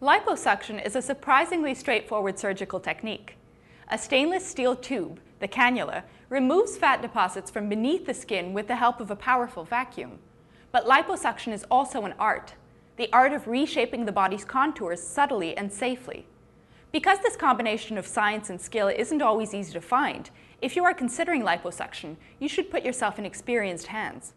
Liposuction is a surprisingly straightforward surgical technique. A stainless steel tube, the cannula, removes fat deposits from beneath the skin with the help of a powerful vacuum. But liposuction is also an art, the art of reshaping the body's contours subtly and safely. Because this combination of science and skill isn't always easy to find, if you are considering liposuction, you should put yourself in experienced hands.